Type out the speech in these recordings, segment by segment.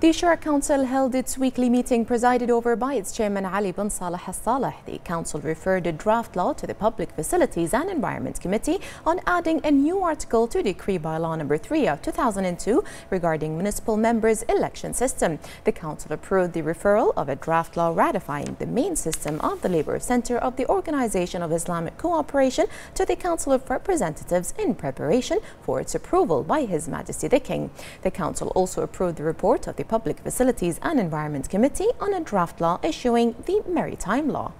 The Shura Council held its weekly meeting presided over by its chairman Ali bin Saleh Al Saleh. The council referred a draft law to the Public Facilities and Environment Committee on adding a new article to Decree by Law number 3 of 2002 regarding municipal members' election system. The council approved the referral of a draft law ratifying the main system of the Labour Centre of the Organisation of Islamic Cooperation to the Council of Representatives in preparation for its approval by His Majesty the King. The council also approved the report of the Public Facilities and Environment Committee on a draft law issuing the Maritime Law.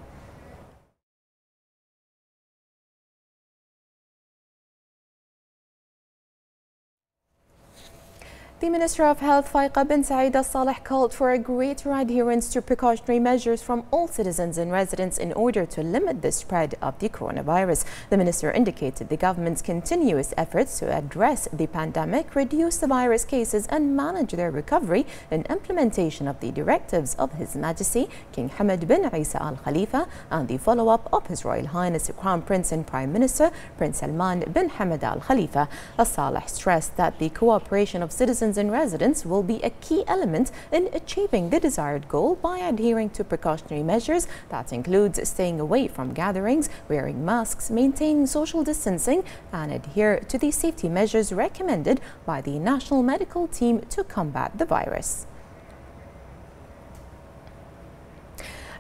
The Minister of Health, Faiqa bin Saeed Al Saleh, called for a greater adherence to precautionary measures from all citizens and residents in order to limit the spread of the coronavirus. The minister indicated the government's continuous efforts to address the pandemic, reduce the virus cases, and manage their recovery in implementation of the directives of His Majesty King Hamad bin Isa Al Khalifa and the follow up of His Royal Highness the Crown Prince and Prime Minister Prince Salman bin Hamad Al Khalifa. Al Saleh stressed that the cooperation of citizens citizens and residents will be a key element in achieving the desired goal by adhering to precautionary measures that includes staying away from gatherings, wearing masks, maintaining social distancing, and adhere to the safety measures recommended by the national medical team to combat the virus.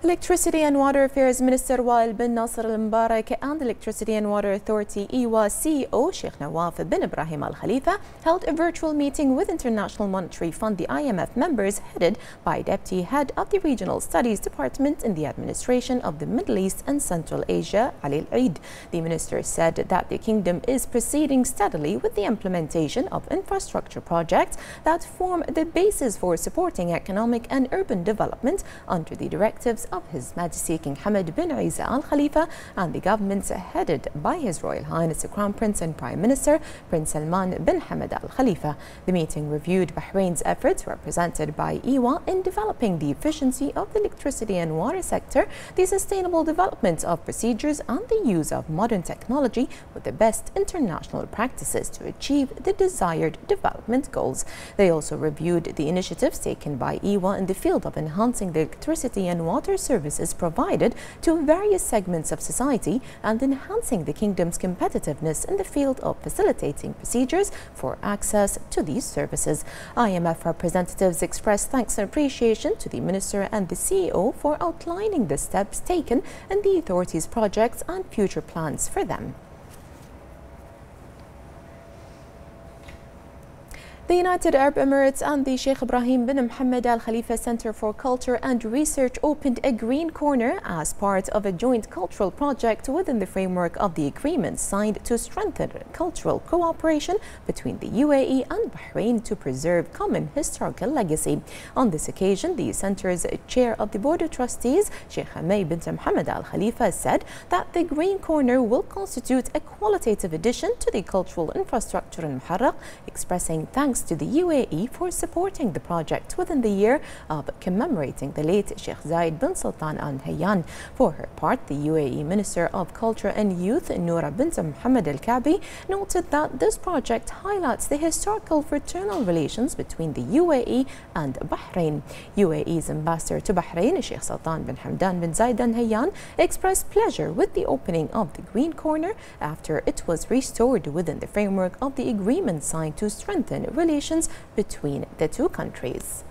Electricity and Water Affairs Minister Wael bin Nasser Al Mubarak and Electricity and Water Authority EWA CEO Sheikh Nawaf bin Ibrahim Al Khalifa held a virtual meeting with International Monetary Fund, the IMF members, headed by Deputy Head of the Regional Studies Department in the Administration of the Middle East and Central Asia, Ali Al Eyd. The minister said that the kingdom is proceeding steadily with the implementation of infrastructure projects that form the basis for supporting economic and urban development under the directives of His Majesty King Hamad bin Isa Al Khalifa and the government headed by His Royal Highness the Crown Prince and Prime Minister Prince Salman bin Hamad Al Khalifa. The meeting reviewed Bahrain's efforts represented by EWA in developing the efficiency of the electricity and water sector, the sustainable development of procedures and the use of modern technology with the best international practices to achieve the desired development goals. They also reviewed the initiatives taken by EWA in the field of enhancing the electricity and water services provided to various segments of society and enhancing the kingdom's competitiveness in the field of facilitating procedures for access to these services. IMF representatives expressed thanks and appreciation to the minister and the CEO for outlining the steps taken in the authorities' projects and future plans for them. The United Arab Emirates and the Sheikh Ibrahim bin Mohammed Al Khalifa Center for Culture and Research opened a green corner as part of a joint cultural project within the framework of the agreement signed to strengthen cultural cooperation between the UAE and Bahrain to preserve common historical legacy. On this occasion, the center's chair of the Board of Trustees, Sheikha Mai bin Mohammed Al Khalifa, said that the green corner will constitute a qualitative addition to the cultural infrastructure in Muharraq, expressing thanks thanks to the UAE for supporting the project within the year of commemorating the late Sheikh Zayed bin Sultan Al Nahyan. For her part, the UAE Minister of Culture and Youth, Noura bint Mohammed Al Kaabi, noted that this project highlights the historical fraternal relations between the UAE and Bahrain. UAE's ambassador to Bahrain, Sheikh Sultan bin Hamdan bin Zayed Al Nahyan, expressed pleasure with the opening of the Green Corner after it was restored within the framework of the agreement signed to strengthen relations relations between the two countries.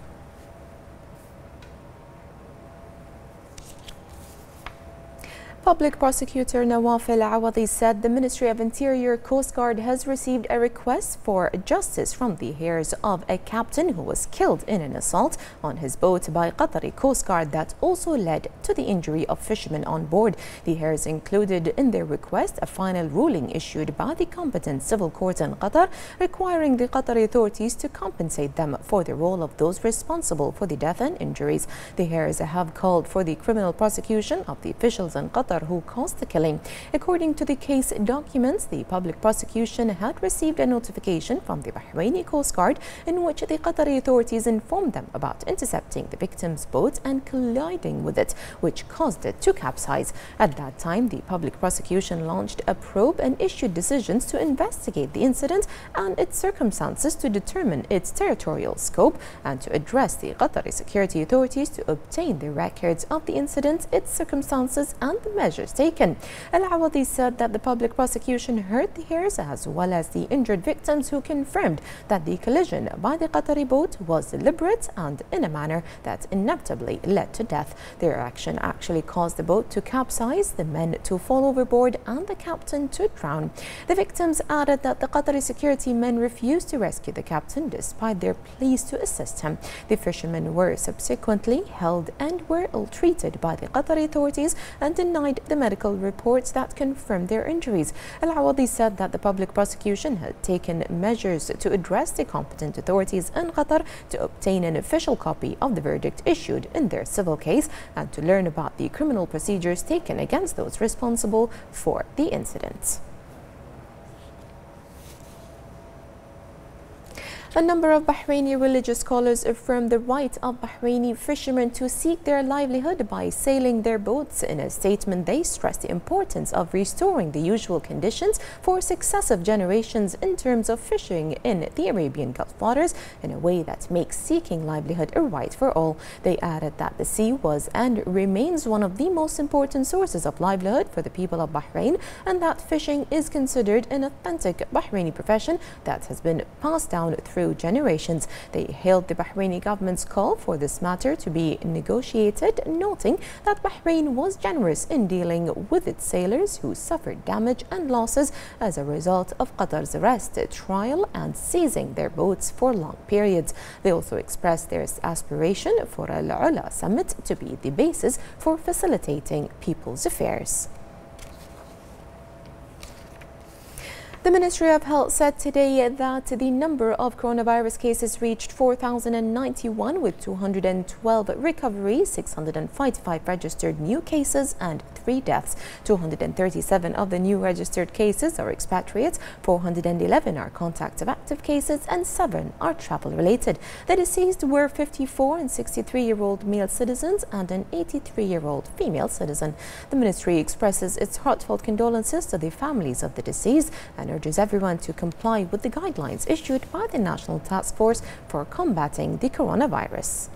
Public Prosecutor Nawaf Al Awadi said the Ministry of Interior Coast Guard has received a request for justice from the heirs of a captain who was killed in an assault on his boat by Qatari Coast Guard that also led to the injury of fishermen on board. The heirs included in their request a final ruling issued by the competent civil court in Qatar requiring the Qatari authorities to compensate them for the role of those responsible for the death and injuries. The heirs have called for the criminal prosecution of the officials in Qatar Who caused the killing. According to the case documents, the public prosecution had received a notification from the Bahraini Coast Guard in which the Qatari authorities informed them about intercepting the victim's boat and colliding with it, which caused it to capsize. At that time, the public prosecution launched a probe and issued decisions to investigate the incident and its circumstances to determine its territorial scope and to address the Qatari security authorities to obtain the records of the incident, its circumstances and the measures taken. Al-Awadi said that the public prosecution heard the heirs as well as the injured victims who confirmed that the collision by the Qatari boat was deliberate and in a manner that inevitably led to death. Their action actually caused the boat to capsize, the men to fall overboard and the captain to drown. The victims added that the Qatari security men refused to rescue the captain despite their pleas to assist him. The fishermen were subsequently held and were ill-treated by the Qatari authorities and denied the medical reports that confirmed their injuries. Al-Awadi said that the public prosecution had taken measures to address the competent authorities in Qatar to obtain an official copy of the verdict issued in their civil case and to learn about the criminal procedures taken against those responsible for the incident. A number of Bahraini religious scholars affirm the right of Bahraini fishermen to seek their livelihood by sailing their boats. In a statement, they stress the importance of restoring the usual conditions for successive generations in terms of fishing in the Arabian Gulf waters in a way that makes seeking livelihood a right for all. They added that the sea was and remains one of the most important sources of livelihood for the people of Bahrain and that fishing is considered an authentic Bahraini profession that has been passed down through through generations. They hailed the Bahraini government's call for this matter to be negotiated, noting that Bahrain was generous in dealing with its sailors who suffered damage and losses as a result of Qatar's arrest, trial and seizing their boats for long periods. They also expressed their aspiration for Al Ula summit to be the basis for facilitating people's affairs. The Ministry of Health said today that the number of coronavirus cases reached 4,091 with 212 recoveries, 655 registered new cases and 3 deaths. 237 of the new registered cases are expatriates, 411 are contacts of active cases and 7 are travel related. The deceased were 54 and 63-year-old male citizens and an 83-year-old female citizen. The ministry expresses its heartfelt condolences to the families of the deceased and urges everyone to comply with the guidelines issued by the National Task Force for combating the coronavirus.